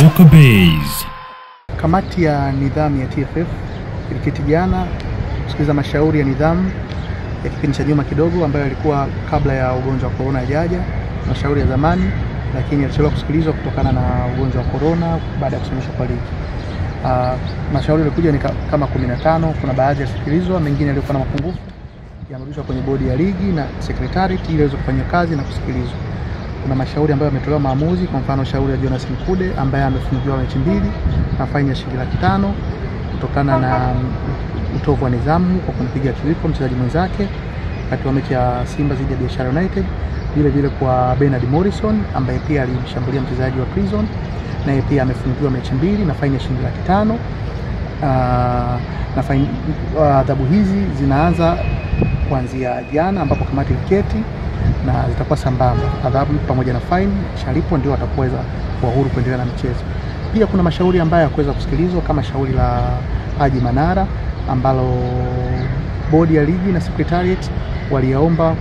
Soka Base. Kamati ya nidhamu ya TFF iliketi jana kusikiliza mashauri ya nidhamu ya kipindi cha nyuma kidogo, ambayo yalikuwa kabla ya ugonjwa wa korona yajaja, mashauri ya zamani, lakini yalichelewa kusikilizwa kutokana na ugonjwa wa korona baada ya kusimamishwa kwa ligi. Uh, mashauri yalikuja ni ka- kama 15. Kuna baadhi yalisikilizwa, mengine yaliyokuwa na mapungufu yamerudishwa kwenye bodi ya ligi na secretariat ili iweze kufanya kazi na kusikilizwa. Kuna mashauri ambayo yametolewa maamuzi, kwa mfano shauri ya Jonas Mkude ambaye amefungiwa mechi mbili na faini ya shilingi laki tano kutokana na utovu wa nidhamu kwa kumpiga kiwiko mchezaji mwenzake wakati wa mechi ya Simba dhidi ya Biashara United. Vile vile kwa Bernard Morrison ambaye pia alimshambulia mchezaji wa Prison, naye pia amefungiwa mechi mbili na faini ya shilingi laki tano. Ah, ah, adhabu hizi zinaanza kuanzia jana ambapo kamati iliketi na zitakuwa sambamba, adhabu pamoja na fine shalipwa, ndio watakuweza kuwa huru kuendelea na mchezo. Pia kuna mashauri ambayo yakuweza kusikilizwa kama shauri la Haji Manara ambalo bodi ya ligi na secretariat waliyaomba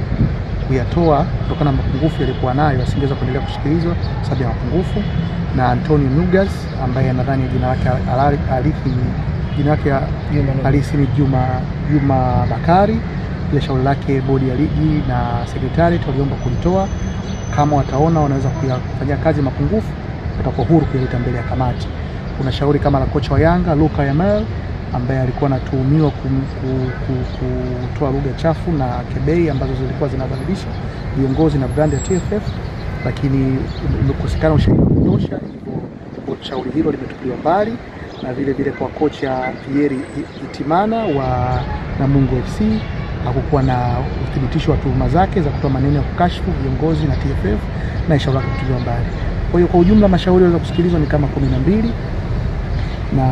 kuyatoa kutokana na mapungufu yaliyokuwa nayo, asingeweza kuendelea kusikilizwa sababu ya mapungufu, na Antonio Nugas ambaye nadhani jina lake halisi ni Juma Juma Bakari. Pia shauri lake bodi ya ligi na sekretari waliomba kulitoa, kama wataona wanaweza kuyafanyia kazi mapungufu, watakuwa huru kuyaleta mbele ya kamati. Kuna shauri kama la kocha wa Yanga Luka Yamal ambaye alikuwa anatuhumiwa kutoa lugha chafu na kebei ambazo zilikuwa zinadhalilisha viongozi na brand ya TFF, lakini imekosekana ushahidi wa kutosha, hivyo shauri hilo limetupiliwa mbali. Na vile vile kwa kocha Pierre Itimana wa Namungo FC hakukuwa na uthibitisho wa tuhuma zake za kutoa maneno ya kukashfu viongozi na TFF na shauri lake kutupiliwa mbali. Kwa hiyo kwa ujumla mashauri yaliweza kusikilizwa ni kama kumi na mbili na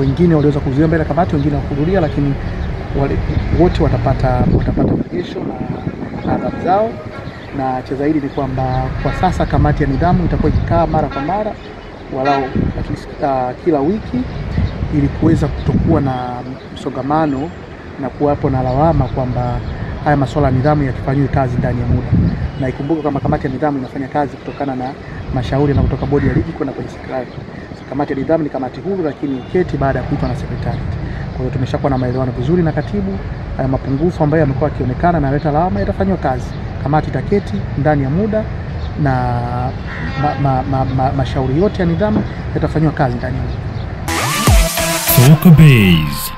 wengine waliweza kuzuia mbele ya kamati, wengine wakuhudhuria, lakini wale, wote watapata watapata mrejesho na, adhabu zao. Na cha zaidi ni kwamba kwa sasa kamati ya nidhamu itakuwa ikikaa mara kwa mara walau uh, kila wiki ili kuweza kutokuwa na msongamano na kuwapo na lawama kwamba haya masuala ya nidhamu yakifanyiwe kazi ndani ya muda, na ikumbuke kama kamati ya nidhamu inafanya kazi kutokana na mashauri na kutoka bodi ya ligi kwenda kwenye sekretariat. Kamati ya nidhamu ni kamati huru, lakini uketi baada ya kuitwa na sekretarieti. Kwa hiyo tumeshakuwa na maelewano vizuri na katibu. Haya mapungufu ambayo yamekuwa yakionekana na leta lawama yatafanywa kazi. Kamati itaketi ndani ya muda na ma, ma, ma, ma, mashauri yote ya nidhamu yatafanywa kazi ndani ya muda. Soka Base.